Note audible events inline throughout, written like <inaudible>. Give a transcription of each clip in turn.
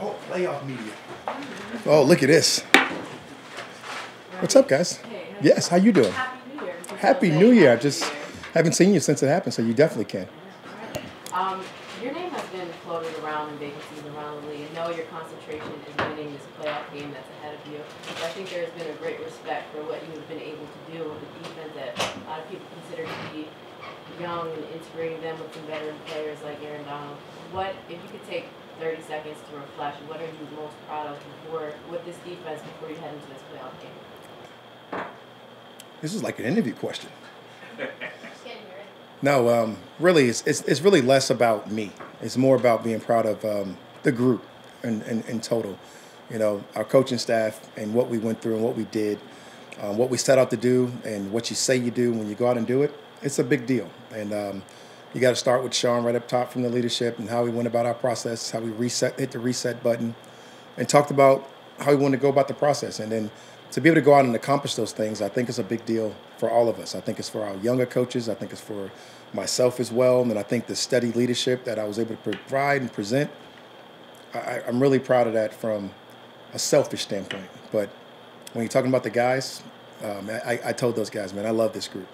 Oh, playoff media. Oh, look at this. What's up, guys? Yes, how you doing? Happy New Year. Happy New Year. I just haven't seen you since it happened, so you definitely can. Um, your name has been floated around in vacancies around the league. I know your concentration is winning this playoff game that's ahead of you. But I think there's been a great respect for what you've been able to do with the defense that a lot of people consider to be young and integrating them with some veteran players like Aaron Donald. What, if you could take 30 seconds to reflect, what are you most proud of before, with this defense before you head into this playoff game? This is like an interview question. No, um, really, it's, it's, it's really less about me. It's more about being proud of um, the group in, in, in total. You know, our coaching staff and what we went through and what we did, um, what we set out to do, and what you say you do when you go out and do it. It's a big deal, and um, you got to start with Sean right up top from the leadership and how we went about our process, how we reset, hit the reset button, and talked about how we wanted to go about the process, and then to be able to go out and accomplish those things, I think is a big deal for all of us. I think it's for our younger coaches. I think it's for myself as well. And I think the steady leadership that I was able to provide and present, I, I'm really proud of that from a selfish standpoint. But when you're talking about the guys, um, I, I told those guys, man, I love this group.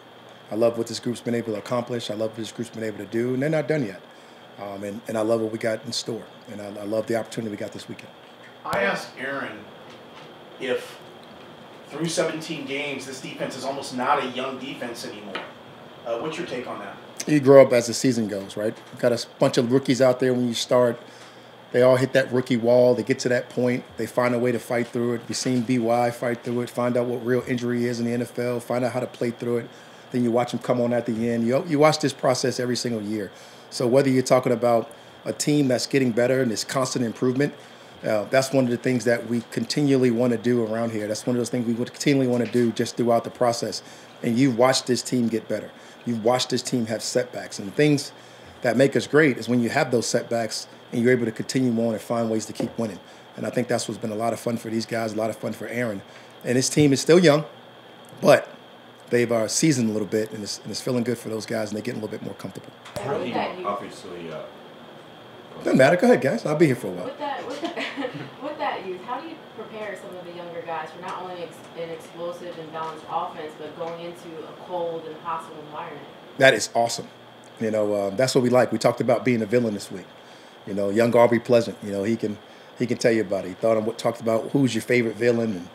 I love what this group's been able to accomplish. I love what this group's been able to do, and they're not done yet. Um, and, and I love what we got in store, and I, I love the opportunity we got this weekend. I asked Aaron if through 17 games, this defense is almost not a young defense anymore. Uh, what's your take on that? You grow up as the season goes, right? You've got a bunch of rookies out there when you start. They all hit that rookie wall. They get to that point. They find a way to fight through it. We've seen BY fight through it, find out what real injury is in the NFL, find out how to play through it. Then you watch them come on at the end. You, you watch this process every single year. So whether you're talking about a team that's getting better and it's constant improvement, uh, that's one of the things that we continually want to do around here. That's one of those things we would continually want to do just throughout the process. And you've watched this team get better. You've watched this team have setbacks. And the things that make us great is when you have those setbacks and you're able to continue on and find ways to keep winning. And I think that's what's been a lot of fun for these guys, a lot of fun for Aaron. And his team is still young, but they've uh, seasoned a little bit, and it's, and it's feeling good for those guys, and they're getting a little bit more comfortable. With that, Obviously, uh, Doesn't matter. Go ahead, guys. I'll be here for a while. With that, with that, <laughs> with that youth, how do you prepare some of the younger guys for not only ex- an explosive and balanced offense, but going into a cold and hostile environment? That is awesome. You know, uh, that's what we like. We talked about being a villain this week. You know, young Aubrey Pleasant. You know, he can he can tell you about it. He thought of talked about who's your favorite villain and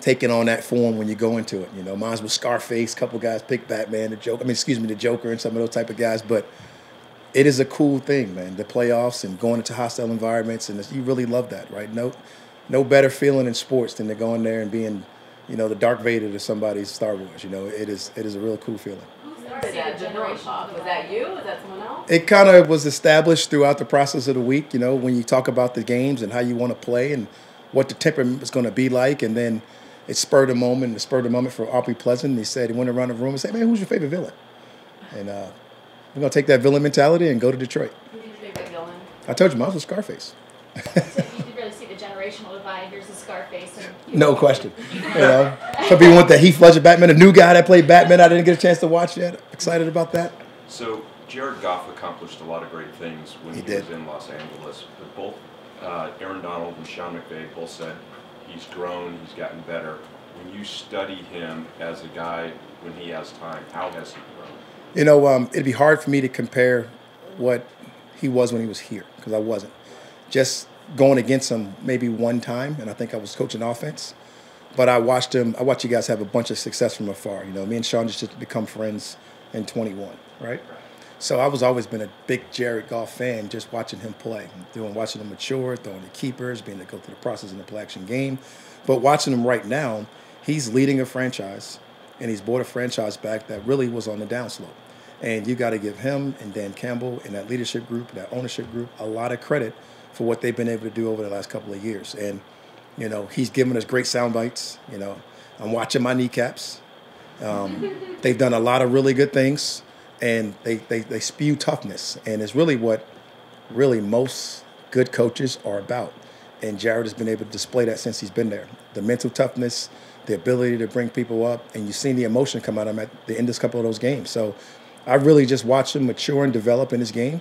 taking on that form when you go into it. You know, mine was Scarface. Couple guys picked Batman, the Joker. I mean, excuse me, the Joker, and some of those type of guys. But it is a cool thing, man. The playoffs and going into hostile environments, and you really love that, right? No, no better feeling in sports than to go in there and being, you know, the Darth Vader to somebody's Star Wars. You know, it is it is a real cool feeling. Who started that generation? Was that you? Was that someone else? It kind of was established throughout the process of the week. You know, when you talk about the games and how you want to play and what the temperament is going to be like, and then it spurred a moment. It spurred a moment for Aubrey Pleasant. He said he went around the room and said, "Man, who's your favorite villain?" And uh, we're gonna take that villain mentality and go to Detroit. Who's your favorite villain? I told you, mine was Scarface. So you could really see the generational divide. Here's the Scarface. And, No know, question. <laughs> You know, some people want that Heath Ledger Batman, a new guy that played Batman. I didn't get a chance to watch yet. Excited about that. so Jared Goff accomplished a lot of great things when He he, did. was in Los Angeles. But both uh, Aaron Donald and Sean McVay both said he's grown, he's gotten better. When you study him as a guy when he has time, how has he grown? You know, um, it'd be hard for me to compare what he was when he was here because I wasn't. Just going against him maybe one time, and I think I was coaching offense. But I watched him. I watched you guys have a bunch of success from afar. You know, me and Sean just become friends in 21, right? So I was always been a big Jared Goff fan, just watching him play, doing watching him mature, throwing the keepers, being to go through the process in the play action game. But watching him right now, he's leading a franchise, and he's brought a franchise back that really was on the downslope. And you got to give him and Dan Campbell and that leadership group, that ownership group, a lot of credit for what they've been able to do over the last couple of years. And you know, he's given us great sound bites. You know, I'm watching my kneecaps. Um, <laughs> they've done a lot of really good things, and they, they, they spew toughness. And it's really what really most good coaches are about. And Jared has been able to display that since he's been there. The mental toughness, the ability to bring people up, and you've seen the emotion come out of him at the end of a couple of those games. So I really just watched him mature and develop in his game,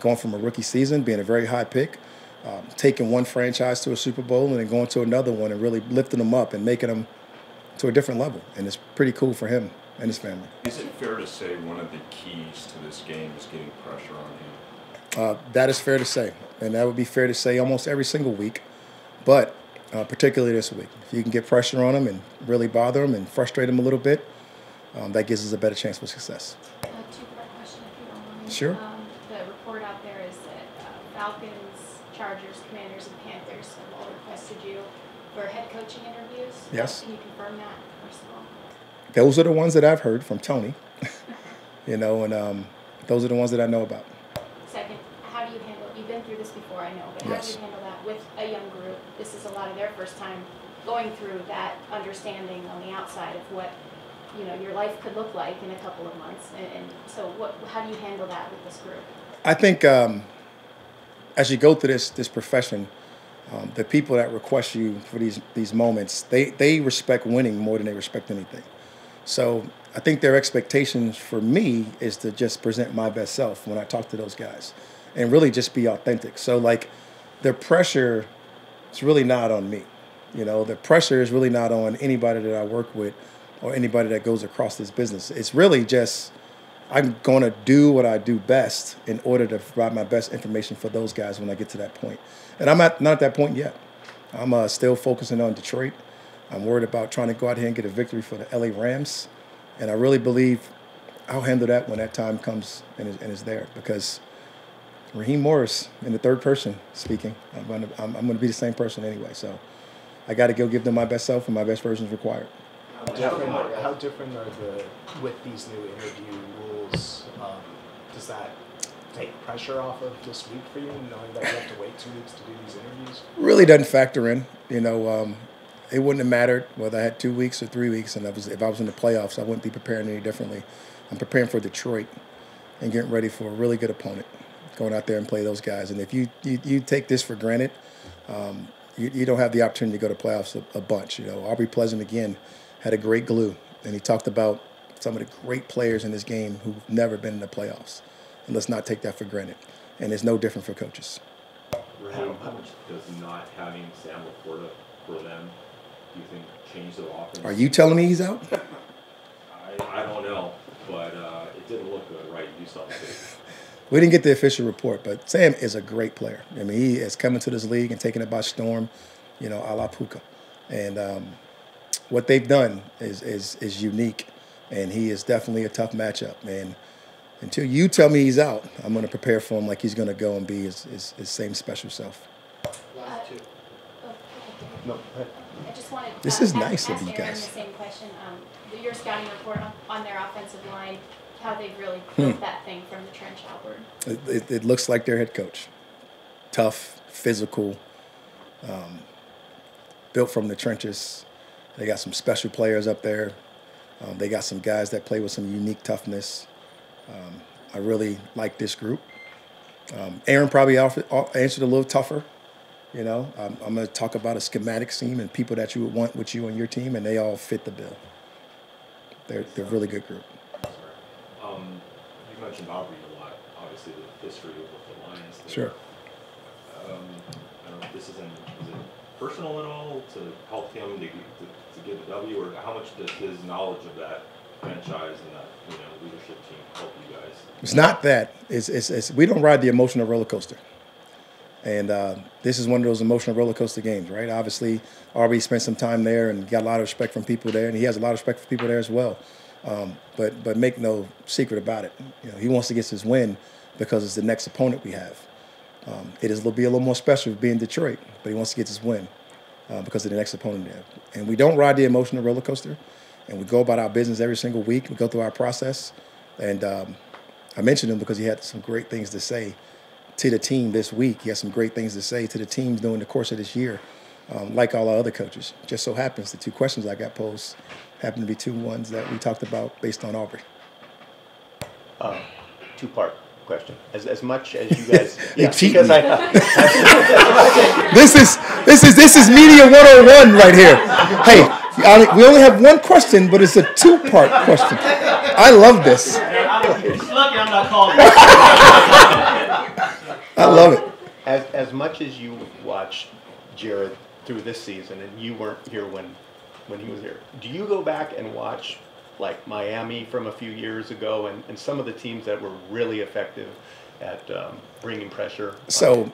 going from a rookie season, being a very high pick, um, taking one franchise to a Super Bowl and then going to another one and really lifting them up and making them to a different level. And it's pretty cool for him and his family. Is it fair to say one of the keys to this game is getting pressure on him? Uh, that is fair to say, and that would be fair to say almost every single week, but uh, particularly this week. If you can get pressure on him and really bother him and frustrate him a little bit, um, that gives us a better chance for success. A two-part question, if you don't mind. Sure. Um, the report out there is that uh, Falcons, Chargers, Commanders, and Panthers have all requested you for head coaching interviews. Yes. Can you confirm that, first of all? Those are the ones that I've heard from Tony, <laughs> you know, and um, those are the ones that I know about. Second, how do you handle, you've been through this before, I know, but how do you handle that with a young group? This is a lot of their first time going through that understanding on the outside of what, you know, your life could look like in a couple of months. And, and so what, how do you handle that with this group? I think um, as you go through this this profession, um, the people that request you for these these moments, they they respect winning more than they respect anything. So I think their expectations for me is to just present my best self when I talk to those guys, and really just be authentic. So like, their pressure is really not on me. You know, the pressure is really not on anybody that I work with or anybody that goes across this business. It's really just I'm going to do what I do best in order to provide my best information for those guys when I get to that point. And I'm at, not at that point yet. I'm uh, still focusing on Detroit. I'm worried about trying to go out here and get a victory for the LA Rams. And I really believe I'll handle that when that time comes and is, and is there because Raheem Morris in the third person speaking, I'm going to I'm, I'm going to be the same person anyway. So I got to go give them my best self and my best version is required. How different, are, how different are the, with these new interview rules, um, does that take pressure off of this week for you, knowing that you have to wait two weeks to do these interviews? really doesn't factor in. You know, um, it wouldn't have mattered whether I had two weeks or three weeks, and I was, if I was in the playoffs, I wouldn't be preparing any differently. I'm preparing for Detroit and getting ready for a really good opponent, going out there and play those guys. And if you you, you take this for granted, um, you, you don't have the opportunity to go to playoffs a, a bunch. You know, Aubrey Pleasant again had a great glue, and he talked about some of the great players in this game who've never been in the playoffs. And let's not take that for granted. And it's no different for coaches. How much does not having Sam LaPorta for them, do you think, change their offense? Are you telling me he's out? <laughs> I, I don't know, but uh, it didn't look good, right? You saw the tape. We didn't get the official report, but Sam is a great player. I mean, he is coming to this league and taking it by storm, you know, a la Puka. And um, what they've done is, is, is unique, and he is definitely a tough matchup. And until you tell me he's out, I'm going to prepare for him like he's going to go and be his, his, his same special self. Last two. No, I just wanted. This is nice of you guys. the same question, um, your scouting report on, on their offensive line, how they've really Hmm. built that thing from the trench outward. It, it, it looks like their head coach. Tough, physical, um, built from the trenches. They got some special players up there. Um, they got some guys that play with some unique toughness. Um, I really like this group. Um, Aaron probably offered, answered a little tougher. You know, I'm, I'm going to talk about a schematic team and people that you would want with you on your team, and they all fit the bill. They're, they're a really good group. Um, you mentioned Aubrey a lot, obviously the history with the Lions. there. Sure. Um, I don't know if this is, in, is it personal at all to help him to, to, to get the W, or how much does his knowledge of that franchise and that you know leadership team help you guys? It's not that. It's, it's, it's we don't ride the emotional roller coaster. And uh, this is one of those emotional roller coaster games, right? Obviously, Aubrey spent some time there and got a lot of respect from people there, and he has a lot of respect for people there as well. Um, but but make no secret about it. You know, he wants to get his win because it's the next opponent we have. Um, it is will be a little more special being Detroit, but he wants to get his win uh, because of the next opponent there. And we don't ride the emotional roller coaster, and we go about our business every single week. We go through our process, and um, I mentioned him because he had some great things to say to the team this week. He has some great things to say to the teams during the course of this year, um, like all our other coaches. Just so happens the two questions I got posed happen to be two ones that we talked about based on Aubrey. two-part question. As, as much as you <laughs> guys, yeah, cheating. because I, <laughs> This is this is this is media 101 right here. Hey, I- we only have one question, but it's a two-part question. I love this. It's lucky I'm not calling. <laughs> I love it. As, as much as you watch Jared through this season, and you weren't here when, when he was here, do you go back and watch like Miami from a few years ago and, and some of the teams that were really effective at um, bringing pressure? So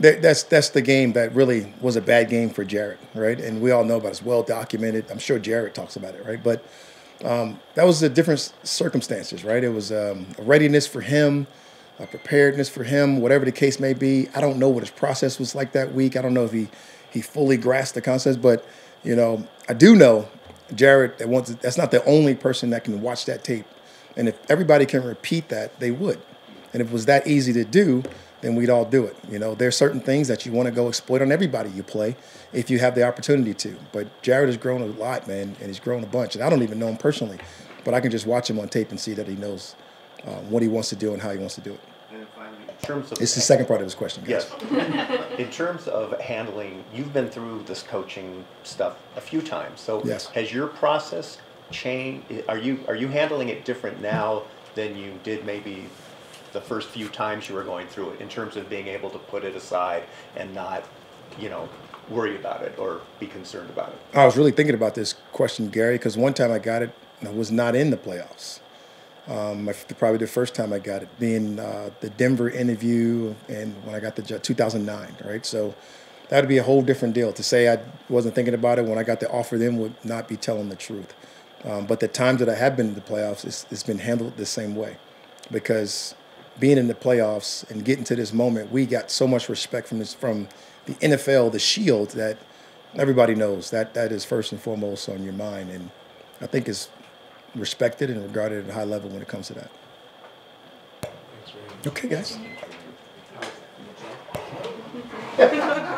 that, that's that's the game that really was a bad game for Jared, right? And we all know about it. It's well documented. I'm sure Jared talks about it, right? But um, that was the different circumstances, right? It was um, a readiness for him, a preparedness for him, whatever the case may be. I don't know what his process was like that week. I don't know if he he fully grasped the concepts, but you know, I do know Jared That wants. That's not the only person that can watch that tape, and if everybody can repeat that, they would. And if it was that easy to do, then we'd all do it. You know, there's certain things that you want to go exploit on everybody you play if you have the opportunity to. But Jared has grown a lot, man, and he's grown a bunch. And I don't even know him personally, but I can just watch him on tape and see that he knows um, what he wants to do and how he wants to do it. And finally, in terms of It's the second part of his question. guys. Yes. In terms of handling, you've been through this coaching stuff a few times. So Yes. has your process changed? Are you are you handling it different now than you did maybe the first few times you were going through it in terms of being able to put it aside and not, you know, worry about it or be concerned about it? I was really thinking about this question, Gary, because one time I got it and I was not in the playoffs. Um, probably the first time I got it, being uh, the Denver interview and when I got the job, 2009, right? So that would be a whole different deal. To say I wasn't thinking about it when I got the offer then would not be telling the truth. Um, but the times that I have been in the playoffs, it's, it's been handled the same way because being in the playoffs and getting to this moment, we got so much respect from this from the NFL, the shield that everybody knows that that is first and foremost on your mind, and I think is respected and regarded at a high level when it comes to that. Thanks, Randy. Okay, guys. <laughs>